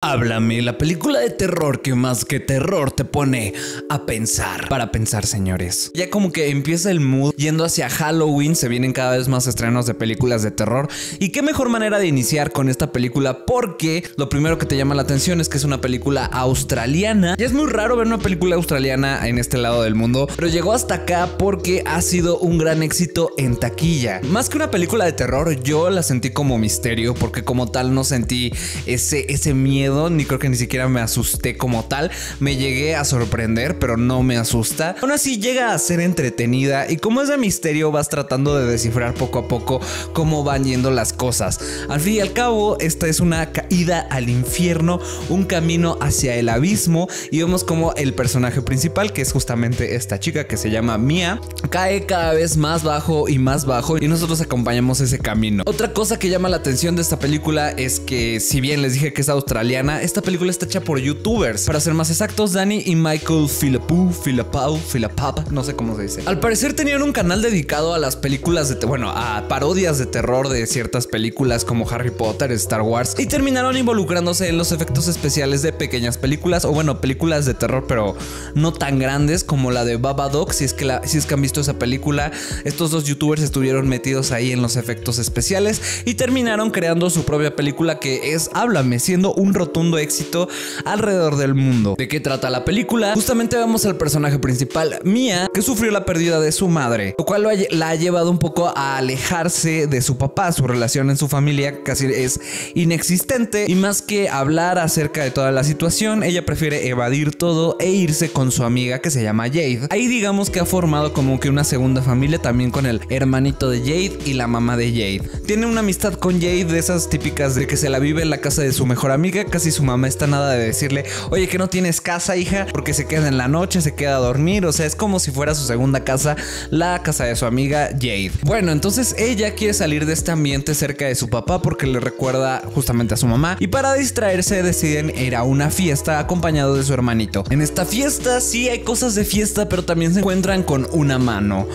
Háblame, la película de terror que más que terror te pone a pensar. Para pensar, señores. Ya como que empieza el mood yendo hacia Halloween, se vienen cada vez más estrenos de películas de terror. Y qué mejor manera de iniciar con esta película porque lo primero que te llama la atención es que es una película australiana. Y es muy raro ver una película australiana en este lado del mundo, pero llegó hasta acá porque ha sido un gran éxito en taquilla. Más que una película de terror, yo la sentí como misterio porque como tal no sentí ese, ese miedo ni creo que ni siquiera me asusté como tal. Me llegué a sorprender, pero no me asusta. Aún así llega a ser entretenida y como es de misterio vas tratando de descifrar poco a poco cómo van yendo las cosas. Al fin y al cabo, esta es una caída al infierno, un camino hacia el abismo y vemos como el personaje principal, que es justamente esta chica que se llama Mia, cae cada vez más bajo y más bajo y nosotros acompañamos ese camino. Otra cosa que llama la atención de esta película es que si bien les dije que es australiana, esta película está hecha por youtubers. Para ser más exactos, Danny y Michael Philippou, Philippau, Philippap, no sé cómo se dice. Al parecer tenían un canal dedicado a las películas de, bueno, a parodias de terror de ciertas películas como Harry Potter, Star Wars, y terminaron involucrándose en los efectos especiales de pequeñas películas, o bueno, películas de terror, pero no tan grandes como la de Babadook, si es que, si es que han visto esa película. Estos dos youtubers estuvieron metidos ahí en los efectos especiales y terminaron creando su propia película que es Háblame, siendo un rotundo éxito alrededor del mundo. ¿De qué trata la película? Justamente vemos al personaje principal, Mia, que sufrió la pérdida de su madre, lo cual la ha llevado un poco a alejarse de su papá. Su relación en su familia casi es inexistente y más que hablar acerca de toda la situación, ella prefiere evadir todo e irse con su amiga que se llama Jade. Ahí digamos que ha formado como que una segunda familia también con el hermanito de Jade y la mamá de Jade. Tiene una amistad con Jade de esas típicas de que se la vive en la casa de su mejor amiga, casi su mamá está nada de decirle, oye, que no tienes casa, hija, porque se queda en la noche, se queda a dormir, o sea, es como si fuera su segunda casa, la casa de su amiga Jade. Bueno, entonces ella quiere salir de este ambiente cerca de su papá porque le recuerda justamente a su mamá y para distraerse deciden ir a una fiesta acompañado de su hermanito. En esta fiesta sí hay cosas de fiesta, pero también se encuentran con una mano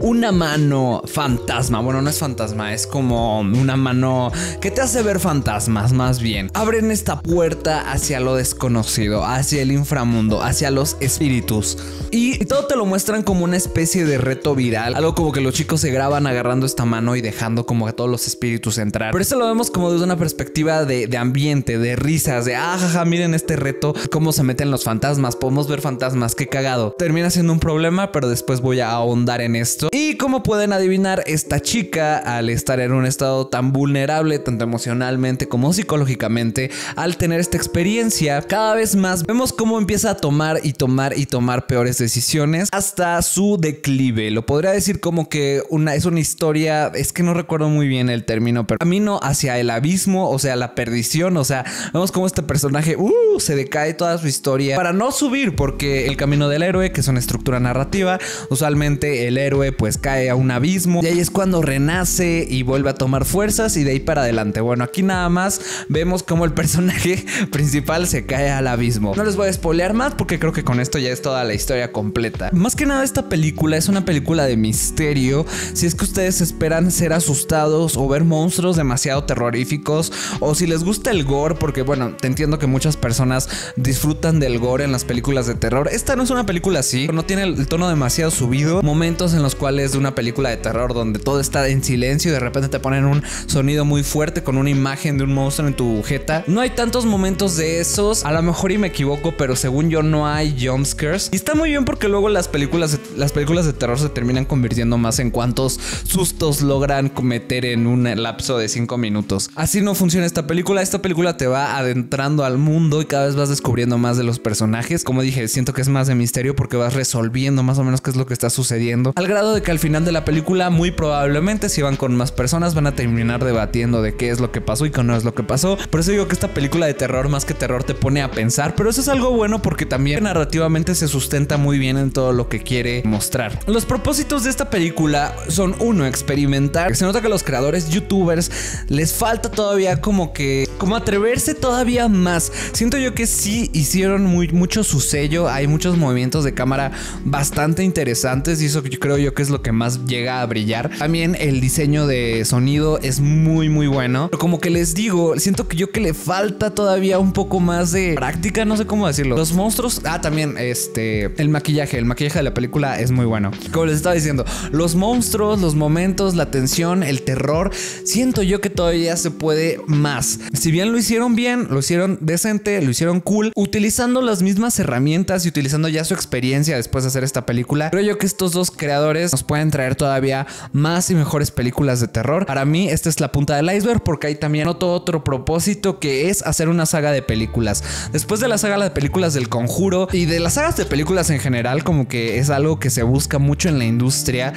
una mano fantasma. Bueno, no es fantasma, es como una mano que te hace ver fantasmas más bien. Abren esta puerta hacia lo desconocido, hacia el inframundo, hacia los espíritus. Y todo te lo muestran como una especie de reto viral. Algo como que los chicos se graban agarrando esta mano y dejando como a todos los espíritus entrar. Pero esto lo vemos como desde una perspectiva de, ambiente, de risas, de ah, miren este reto, cómo se meten los fantasmas. Podemos ver fantasmas, qué cagado. Termina siendo un problema, pero después voy a ahondar en esto. Y como pueden adivinar, esta chica, al estar en un estado tan vulnerable, tanto emocionalmente como psicológicamente, al tener esta experiencia, cada vez más vemos cómo empieza a tomar y tomar y tomar peores decisiones hasta su declive. Lo podría decir como que una, es una historia, es que no recuerdo muy bien el término, pero camino hacia el abismo, o sea, la perdición, o sea, vemos cómo este personaje uh, se decae toda su historia. Para no subir, porque el camino del héroe, que es una estructura narrativa, usualmente el héroe pues cae a un abismo y ahí es cuando renace y vuelve a tomar fuerzas y de ahí para adelante. Bueno, aquí nada más vemos como el personaje principal se cae al abismo. No les voy a spoilear más porque creo que con esto ya es toda la historia completa. Más que nada esta película es una película de misterio. Si es que ustedes esperan ser asustados o ver monstruos demasiado terroríficos o si les gusta el gore porque bueno, te entiendo que muchas personas disfrutan del gore en las películas de terror. Esta no es una película así, no tiene el tono demasiado subido, momentos en los cuales es de una película de terror donde todo está en silencio y de repente te ponen un sonido muy fuerte con una imagen de un monstruo en tu jeta. No hay tantos momentos de esos, a lo mejor y me equivoco, pero según yo no hay jumpscares. Y está muy bien porque luego las películas, las películas de terror se terminan convirtiendo más en cuántos sustos logran cometer en un lapso de 5 minutos. Así no funciona esta película, esta película te va adentrando al mundo y cada vez vas descubriendo más de los personajes. Como dije, siento que es más de misterio porque vas resolviendo más o menos qué es lo que está sucediendo. Al grado de que al final de la película muy probablemente si van con más personas van a terminar debatiendo de qué es lo que pasó y qué no es lo que pasó. Por eso digo que esta película de terror más que terror te pone a pensar, pero eso es algo bueno porque también narrativamente se sustenta muy bien en todo lo que quiere mostrar. Los propósitos de esta película son uno, experimentar. Se nota que los creadores youtubers les falta todavía como que como atreverse todavía más. Siento yo que sí hicieron muy mucho su sello, hay muchos movimientos de cámara bastante interesantes y eso creo yo que es lo que más llega a brillar. También el diseño de sonido es muy muy bueno. Pero como que les digo, siento que yo que le falta todavía un poco más de práctica, no sé cómo decirlo. Los monstruos, ah, también este, el maquillaje, el maquillaje de la película es muy bueno. Como les estaba diciendo, los monstruos, los momentos, la tensión, el terror, siento yo que todavía se puede más. Si bien lo hicieron bien, lo hicieron decente, lo hicieron cool, utilizando las mismas herramientas y utilizando ya su experiencia después de hacer esta película, creo yo que estos dos creadores pueden traer todavía más y mejores películas de terror. Para mí, esta es la punta del iceberg porque hay también otro, otro propósito que es hacer una saga de películas. Después de la saga de películas del conjuro y de las sagas de películas en general, como que es algo que se busca mucho en la industria.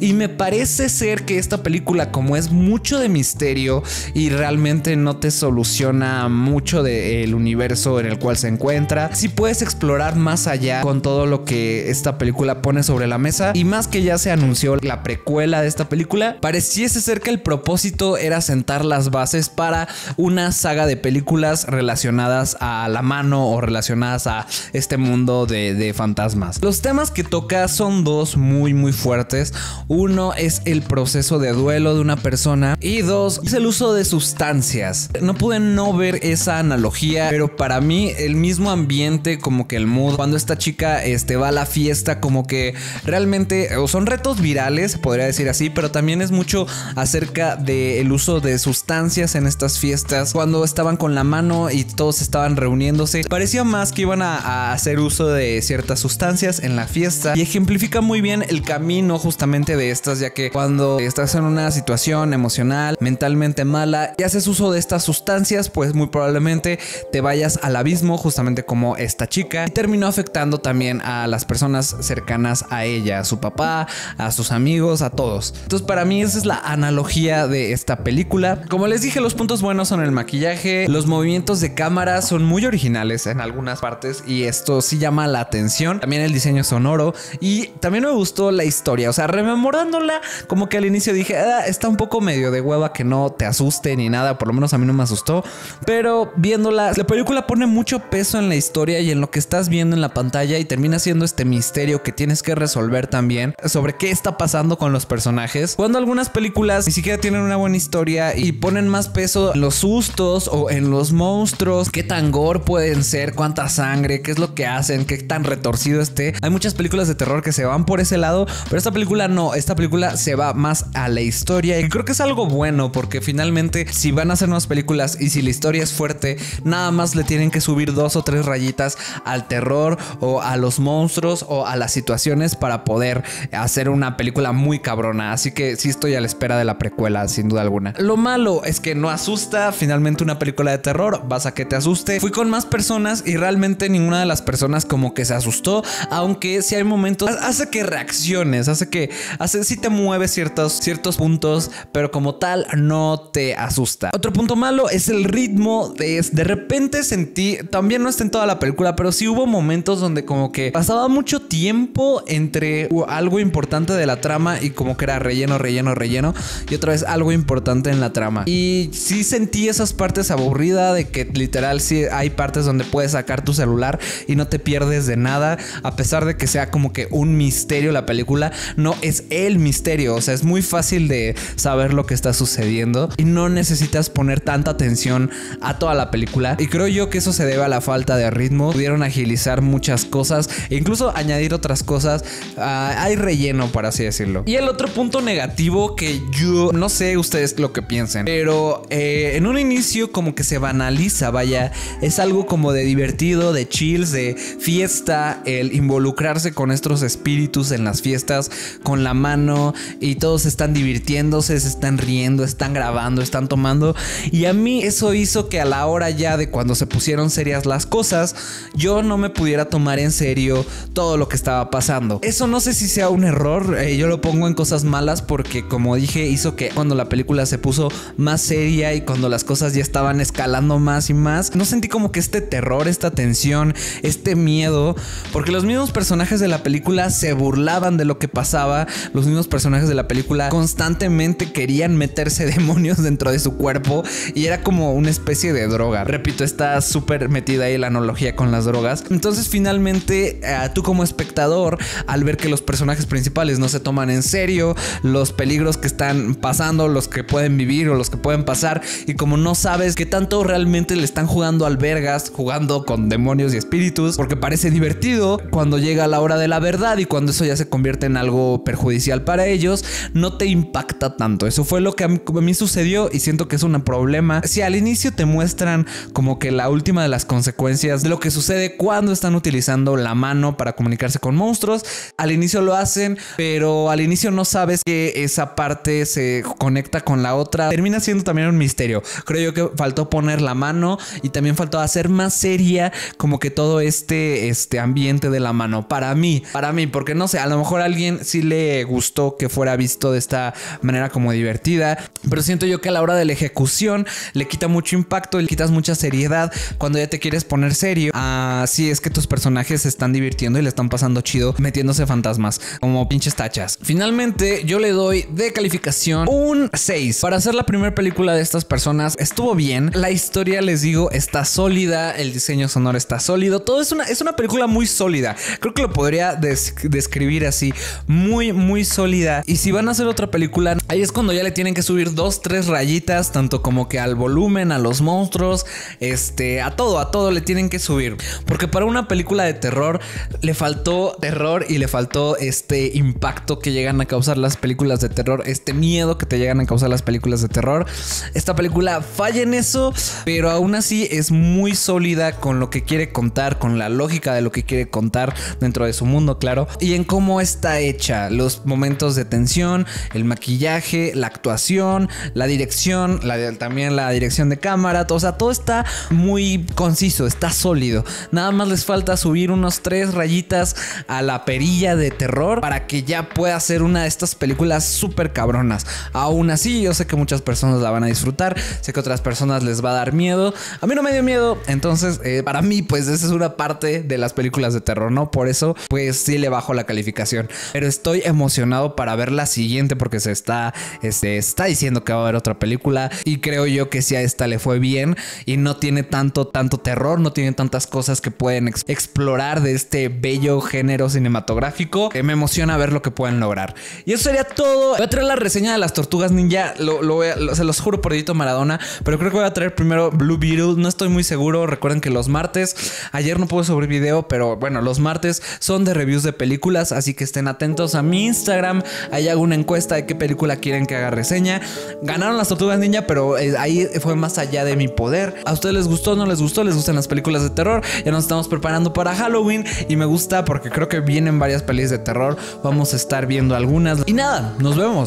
Y me parece ser que esta película, como es mucho de misterio y realmente no te soluciona mucho del universo en el cual se encuentra, si puedes explorar más allá con todo lo que esta película pone sobre la mesa. Y más que ya se anunció la precuela de esta película, pareciese ser que el propósito era sentar las bases para una saga de películas relacionadas a la mano o relacionadas a este mundo de, de fantasmas. Los temas que toca son dos muy muy fuertes. Uno es el proceso de duelo de una persona y dos es el uso de sustancias. No pude no ver esa analogía, pero para mí el mismo ambiente como que el mood cuando esta chica este, va a la fiesta como que realmente son retos virales, podría decir así, pero también es mucho acerca del uso de sustancias en estas fiestas. Cuando estaban con la mano y todos estaban reuniéndose, parecía más que iban a, a hacer uso de ciertas sustancias en la fiesta y ejemplifica muy bien el camino justamente de estas, ya que cuando estás en una situación emocional, mentalmente mala y haces uso de estas sustancias, pues muy probablemente te vayas al abismo, justamente como esta chica, y terminó afectando también a las personas cercanas a ella, a su papá, a sus amigos, a todos. Entonces, para mí, esa es la analogía de esta película. Como les dije, los puntos buenos son el maquillaje, los movimientos de cámara son muy originales en algunas partes y esto sí llama la atención. También el diseño sonoro y también me gustó la historia. O sea, rememorándola, como que al inicio dije, ah, está un poco medio de hueva que no te asuste ni nada, por lo menos a mí no me asustó. Pero viéndola, la película pone mucho peso en la historia y en lo que estás viendo en la pantalla y termina siendo este misterio que tienes que resolver también sobre qué está pasando con los personajes. Cuando algunas películas ni siquiera tienen una buena historia y ponen más peso en los sustos o en los monstruos, qué tan gore pueden ser, cuánta sangre, qué es lo que hacen, qué tan retorcido esté. Hay muchas películas de terror que se van por ese lado, pero esta película no, esta película se va más a la historia y creo que es algo bueno porque finalmente si van a hacer nuevas películas y si la historia es fuerte, nada más le tienen que subir dos o tres rayitas al terror o a los monstruos o a las situaciones para poder hacer una película muy cabrona. Así que sí estoy a la espera de la precuela, sin duda alguna. Lo malo es que no asusta. Finalmente una película de terror, vas a que te asuste. Fui con más personas y realmente ninguna de las personas como que se asustó, aunque si hay momentos hace que reacciones, hace que hace sí te mueve ciertos ciertos puntos, pero como tal no te asusta. Otro punto malo es el ritmo de de repente sentí, también no está en toda la película, pero sí hubo momentos donde como que pasaba mucho tiempo entre algo importante de la trama y como que era relleno, relleno, relleno. Y otra vez algo importante en la trama. Y sí sentí esas partes aburrida de que literal sí hay partes donde puedes sacar tu celular y no te pierdes de nada, a pesar de que sea como que un misterio la película, no es el misterio, o sea, es muy fácil de saber lo que está sucediendo y no necesitas poner tanta atención a toda la película. Y creo yo que eso se debe a la falta de ritmo, pudieron agilizar muchas cosas e incluso añadir otras cosas, uh, hay relleno por así decirlo. Y el otro punto negativo que yo no sé ustedes lo que piensen, pero eh, en un inicio como que se banaliza, vaya, es algo como de divertido, de chills, de fiesta, el involucrarse con estos espíritus en las fiestas, con la mano y todos están divirtiéndose, se están riendo, están grabando, están tomando y a mí eso hizo que a la hora ya de cuando se pusieron serias las cosas, yo no me pudiera tomar en serio todo lo que estaba pasando. Eso no sé si sea un error, eh, yo lo pongo en cosas malas porque como dije hizo que cuando la película se puso más seria y cuando las cosas ya estaban escalando más y más, no sentí como que este terror, esta tensión, este miedo, porque los mismos personajes de la película se burlaban de lo que pasaba, los mismos personajes de la película constantemente querían meterse demonios dentro de su cuerpo y era como una especie de droga. Repito, está súper metida ahí la analogía con las drogas. Entonces finalmente eh, tú como espectador, al ver que los personajes principales no se toman en serio los peligros que están pasando, los que pueden vivir o los que pueden pasar. Y como no sabes qué tanto realmente le están jugando albergas, jugando con demonios y espíritus, porque parece divertido cuando llega la hora de la verdad y cuando eso ya se convierte en algo perjudicial para ellos, no te impacta tanto. Eso fue lo que a mí, sucedió y siento que es un problema. Si al inicio te muestran como que la última de las consecuencias de lo que sucede cuando están utilizando la mano para comunicarse con monstruos, al inicio lo hacen, pero al inicio no sabes que esa parte se conecta con la otra. Termina siendo también un misterio. Creo yo que faltó poner la mano y también faltó hacer más seria como que todo este, este ambiente de la mano. Para mí, para mí, porque no sé, a lo mejor a alguien sí le gustó que fuera visto de esta manera como divertida, pero siento yo que a la hora de la ejecución le quita mucho impacto, le quitas mucha seriedad cuando ya te quieres poner serio. Así es que tus personajes se están divirtiendo y le están pasando chido metiéndose fantasmas como pinches tachas. Finalmente, yo le doy de calificación un 6. Para hacer la primera película de estas personas estuvo bien. La historia, les digo, está sólida, el diseño sonoro está sólido, todo es una, es una película muy sólida. Creo que lo podría describir así, muy, muy sólida. Y si van a hacer otra película, ahí es cuando ya le tienen que subir dos, tres rayitas, tanto como que al volumen, a los monstruos, este, a todo, a todo le tienen que subir. Porque para una película de terror le faltó terror y le faltó este impacto que llegan a causar las películas de terror, este miedo que te llegan a causar las películas de terror. Esta película falla en eso, pero aún así es muy sólida con lo que quiere contar, con la lógica de lo que quiere contar dentro de su mundo, claro, y en cómo está hecha, los momentos de tensión, el maquillaje, la actuación, la dirección, también la dirección de cámara, todo, o sea, todo está muy conciso, está sólido. Nada más les falta subir unos tres rayitas a la perilla de terror para que ya pueda ser una de estas películas súper cabronas. Aún así, yo sé que muchas personas la van a disfrutar, sé que otras personas les va a dar miedo. A mí no me dio miedo, entonces eh, para mí pues esa es una parte de las películas de terror, ¿no? Por eso pues sí le bajo la calificación. Pero estoy emocionado para ver la siguiente porque se está, este, está diciendo que va a haber otra película y creo yo que si a esta le fue bien y no tiene tanto, tanto terror, no tiene tantas cosas que pueden explorar de este bello género cinematográfico. Que me emociona ver lo que pueden lograr. Y eso sería todo. Voy a traer la reseña de las tortugas ninja, lo, se los juro por Dito Maradona, pero creo que voy a traer primero Blue Beetle, no estoy muy seguro, recuerden que los martes, ayer no pude subir video, pero bueno, los martes son de reviews de películas, así que estén atentos a mi Instagram, ahí hago una encuesta de qué película quieren que haga reseña. Ganaron las tortugas ninja, pero eh, ahí fue más allá de mi poder. ¿A ustedes les gustó? ¿No les gustó? ¿Les gustan las películas de terror? Ya nos estamos preparando para Halloween y me gusta porque creo que vienen varias pelis de terror. Vamos a estar viendo algunas. Y nada, nos vemos.